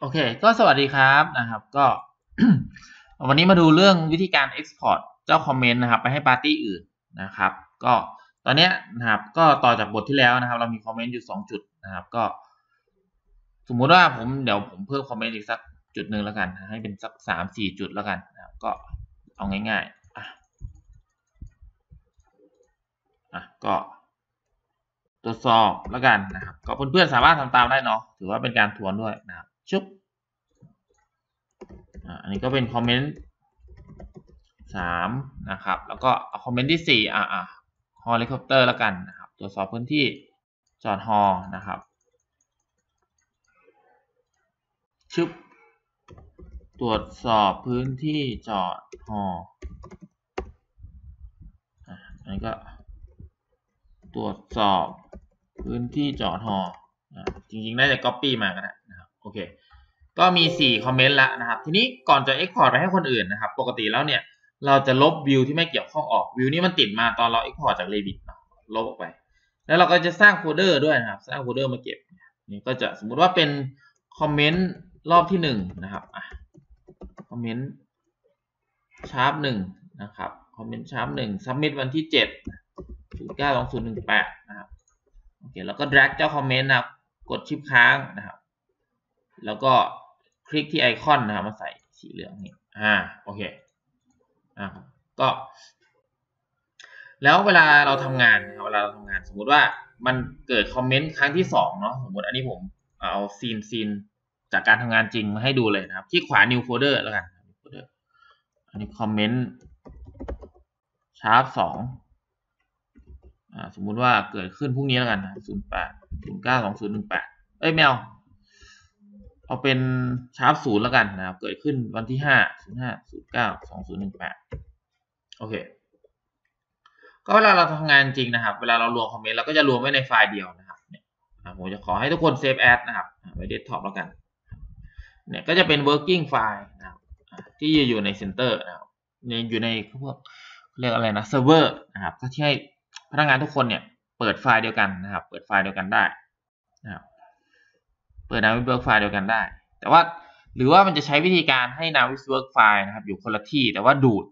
โอเค ก็สวัสดีครับนะครับ ก็ วันนี้มาดูเรื่องวิธีการ Export เจ้าคอมเมนต์นะครับ ไปให้ปาร์ตี้อื่นนะครับ ก็ตอนนี้นะครับ ก็ต่อจากบทที่แล้วนะครับ เรามีคอมเมนต์อยู่สองจุดนะครับ ก็ สมมุติว่าผมเดี๋ยวผมเพิ่มคอมเมนต์อีกสักจุดหนึ่งแล้วกัน ให้เป็นสักสามสี่จุดแล้วกันนะครับก็เอาง่ายๆอะอะก็ตรวจสอบแล้วกันนะครับ ก็เพื่อนๆสามารถทำตามได้เนาะถือว่าเป็นการทวนด้วยนะครับ ชุบอันนี้ก็เป็น comment สามนะครับ แล้วก็ comment ที่สี่อะอะเฮลิคอปเตอร์แล้วกันนะครับตรวจสอบพื้นที่จอดฮอนะครับชุบตรวจสอบพื้นที่จอดฮออันนี้ก็ ตรวจสอบพื้นที่จอดฮอจริงๆ น่าจะ copy มาก็ได้นะ โอเค ก็มี 4 comment แล้วนะครับ ทีนี้ก่อนจะ export ไปให้คนอื่นนะครับ ปกติแล้วเนี่ย เราจะลบวิวที่ไม่เกี่ยวข้องออก วิวนี้มันติดมาตอนเรา export จาก Revit นะลบออกไป แล้วเราก็จะสร้างโฟลเดอร์ด้วยนะครับ สร้างโฟลเดอร์มาเก็บ นี่ก็จะสมมุติว่าเป็น comment รอบที่1นะครับอะcomment sharp หนึ่งนะครับ comment sharp หนึ่ง submit วันที่7 0 9 2 0 1 8นะครับ โอเค แล้วก็ drag เจ้า comment นะครับ กด shift ค้างนะครับ แล้วก็คลิกที่ไอคอนนะครับมาใส่สีเหลืองนี่อ่าโอเคอ่าก็แล้วเวลาเราทำงานเวลาเราทำงาน สมมุติว่ามันเกิด comment ครั้งที่สองเนาะสมมติอันนี้ผมเอา scene scene จากการทำงานจริงมาให้ดูเลยนะครับคลิกขวา new folder แล้วกันอันนี้คอมเมนต์ sharp สองสมมุติว่าเกิดขึ้นพรุ่งนี้แล้วกันนะศูนย์แปดศูนย์เก้าสองศูนย์หนึ่งแปดเอ้ยแมว เอาเป็น sharp ศูนย์แล้วกันนะครับ เกิดขึ้นวันที่ห้าศูนย์ห้าศูนย์เก้าสองศูนย์หนึ่งแปดโอเค ก็เวลาเราทำงานจริงนะครับ เวลาเรารวมคอมเมนต์เราก็จะรวมไว้ในไฟล์เดียวนะครับเนี่ยผมจะขอให้ทุกคน save as นะครับไว้เดสก์ท็อปแล้วกัน เนี่ยก็จะเป็น working file นะครับที่อยู่ใน center นะครับอยู่ในพวกเรียกอะไรนะเซิร์ฟเวอร์นะครับก็ที่ให้พนักงานทุกคนเนี่ยเปิดไฟล์เดียวกันนะครับ เปิดไฟล์เดียวกันได้นะครับ เปิด Navis Work ไฟล์เดียวกันได้ แต่ว่าหรือว่ามันจะใช้วิธีการให้ Navisworks ไฟล์นะครับ อยู่คนละที่แต่ว่าดูด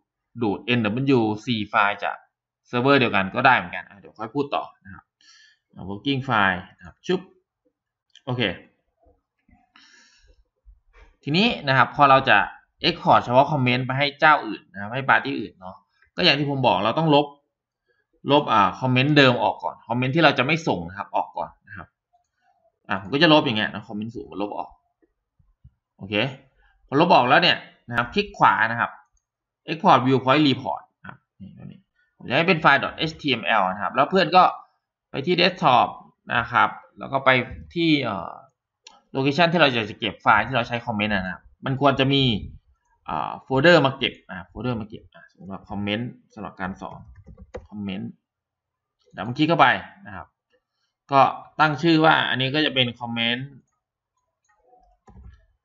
ดูด NWC ไฟล์จากเซิร์ฟเวอร์เดียวกันก็ได้เหมือนกันเดี๋ยวค่อยพูดต่อนะครับ working file นะครับชุบโอเค ทีนี้นะครับพอเราจะ export เฉพาะคอมเมนต์ไปให้เจ้าอื่นนะครับให้ปาร์ตี้อื่นเนาะก็อย่างที่ผมบอกเราต้องลบลบอ่าคอมเมนต์เดิมออกก่อนคอมเมนต์ที่เราจะไม่ส่งนะครับออกก่อน อ่าผมก็จะลบอย่างเงี้ยนะคอมเมนต์ศูนย์ลบออกโอเคพอลบออกแล้วเนี่ยนะครับคลิกขวานะครับ export viewpoint report ครับนี่ตัวนี้ผมจะให้เป็นไฟล์ .html นะครับ แล้วเพื่อนก็ไปที่ desktop นะครับ แล้วก็ไปที่เอ่อ location ที่เราจะจะเก็บไฟล์ที่เราใช้คอมเมนต์นะครับ มันควรจะมีอ่าโฟลเดอร์มาเก็บอ่าโฟลเดอร์มาเก็บสมมติว่าคอมเมนต์สำหรับการสอนคอมเมนต์ double click เข้าไปนะครับ ก็ตั้งชื่อว่าอันนี้ก็จะเป็นคอมเมนต์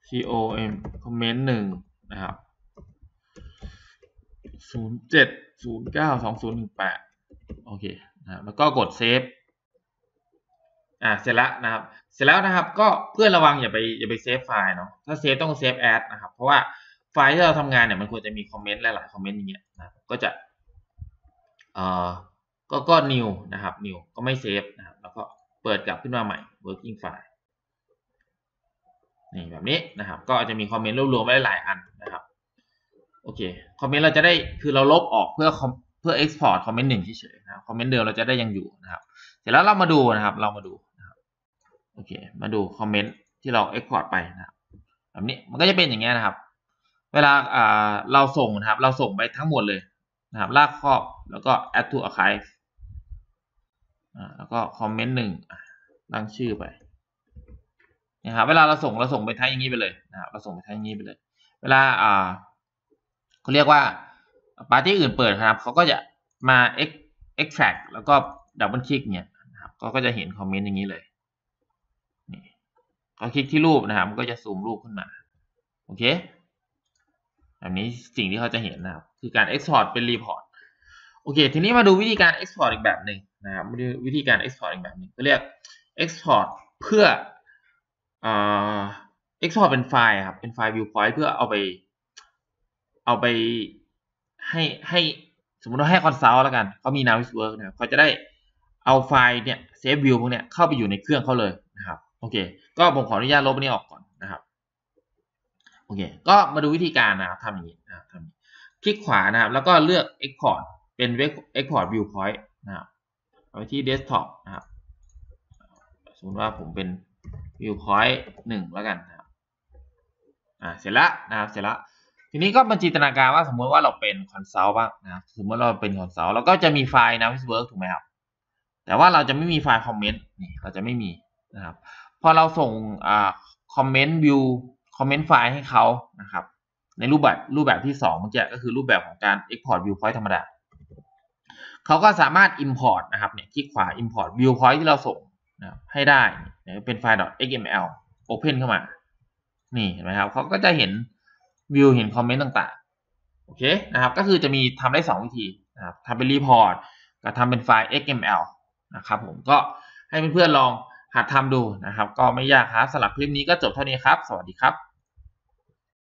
com คอมเมนต์หนึ่งนะครับศูนย์เจ็ดศูนย์เก้าสองศูนย์หนึ่งแปดโอเคนะแล้วก็กดเซฟอ่าเสร็จแล้วนะครับ เสร็จแล้วนะครับ ก็เพื่อระวังอย่าไปอย่าไปเซฟไฟล์เนาะถ้าเซฟต้อง save as นะครับ เพราะว่าไฟล์ที่เราทำงานเนี่ยมันควรจะมีคอมเมนต์หลายๆคอมเมนต์อย่างเงี้ยนะก็จะเอ่อ ก็ก็ new นะครับ new ก็ไม่เซฟนะครับแล้วก็เปิดกลับขึ้นมาใหม่ working file นี่แบบนี้นะครับ ก็จะมีคอมเมนต์รวบรวมไว้หลายอันนะครับโอเคคอมเมนต์เราจะได้คือเราลบออกเพื่อเพื่อ export คอมเมนต์หนึ่งเฉยๆนะคอมเมนต์เดิมเราจะได้ยังอยู่นะครับเสร็จแล้วเรามาดูนะครับ เรามาดูนะครับโอเค มาดูคอมเมนต์ที่เรา export ไปนะครับแบบนี้มันก็จะเป็นอย่างเงี้ยนะครับ เวลาอ่าเราส่งนะครับ เราส่งไปทั้งหมดเลยนะครับ ลากครอบแล้วก็ add to archive แล้วก็คอมเมนต์หนึ่งตั้งชื่อไปนะครับเวลาเราส่งเราส่งไปทั้งอย่างนี้ไปเลยนะครับเราส่งไปทั้งอย่างนี้ไปเลย เวลาอ่าเขาเรียกว่าปาร์ตี้อื่นเปิดครับเขาก็จะมา extract แล้วก็ double click เนี่ยนะครับก็จะเห็นคอมเมนต์อย่างนี้เลยนี่ก็คลิกที่รูปนะครับมันก็จะซูมรูปขึ้นมาโอเคแบบนี้สิ่งที่เขาจะเห็นนะครับคือการ export เป็น report โอเค ทีนี้มาดูวิธีการ export อีกแบบหนึ่งนะครับวิธีการ export อีกแบบหนึ่งก็เรียก export เพื่อเอ่อ export เป็นไฟล์ครับ เป็นไฟล์ viewpoint เพื่อเอาไป เอาไปให้ให้สมมติว่าให้ consult แล้วกันเขามี Navisworks นะครับเขาจะได้เอาไฟล์เนี่ย save view พวกเนี้ยเข้าไปอยู่ในเครื่องเขาเลยนะครับโอเค ก็ผมขออนุญาตลบอันนี้ออกก่อนนะครับโอเค ก็มาดูวิธีการนะครับทำอย่างนี้นะครับทำคลิกขวานะครับ แล้วก็เลือก export เป็น export viewpoint นะครับเอาไปที่ desktop นะครับสมมติว่าผมเป็น viewpoint หนึ่งแล้วกันนะครับอ่าเสร็จล้วนะครับเสร็จล้วทีนี้ก็มาจินตนาการว่าสมมติว่าเราเป็น consult บ้างนะครับสมมติเราเป็น consult เราก็จะมีไฟล์ Navisworks ถูกไหมครับแต่ว่าเราจะไม่มีไฟล์ comment นี่เราจะไม่มีนะครับพอเราส่งอ่า comment view comment ไฟล์ให้เขานะครับในรูปแบบรูปแบบที่สองเมื่อกี้ก็คือรูปแบบของการ export viewpoint ธรรมดา เขาก็สามารถ import นะครับเนี่ยคลิกขวา import viewpoint ที่เราส่งนะให้ได้เนี่ยเป็นไฟล์ .xml open เข้ามา นี่เห็นไหมครับเขาก็จะเห็นวิวเห็นคอมเมนต์ต่างๆ โอเคนะครับ ก็คือจะมีทำได้ 2 วิธีนะครับทำเป็นรีพอร์ตกับทำเป็นไฟล์ XML นะครับผมก็ให้เพื่อนๆลองหัดทำดูนะครับ ก็ไม่ยากครับสำหรับคลิปนี้ก็จบเท่านี้ครับ สวัสดีครับ